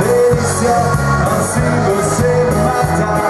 Delícia, assim você me mata.